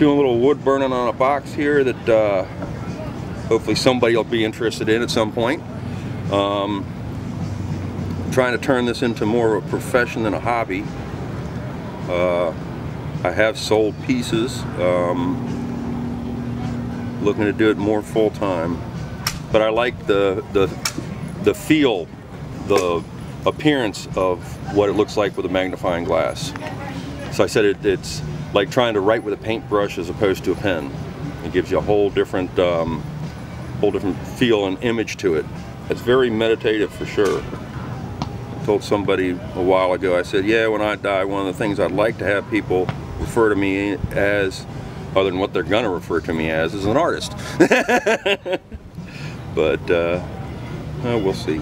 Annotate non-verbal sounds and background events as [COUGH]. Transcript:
doing a little wood burning on a box here that uh, hopefully somebody will be interested in at some point. Um, trying to turn this into more of a profession than a hobby. Uh, I have sold pieces. Um, looking to do it more full time. But I like the the the feel, the appearance of what it looks like with a magnifying glass. So I said it, it's like trying to write with a paintbrush as opposed to a pen. It gives you a whole different um, whole different feel and image to it. It's very meditative for sure. I told somebody a while ago, I said, yeah, when I die, one of the things I'd like to have people refer to me as, other than what they're gonna refer to me as, is an artist. [LAUGHS] but uh, uh, we'll see.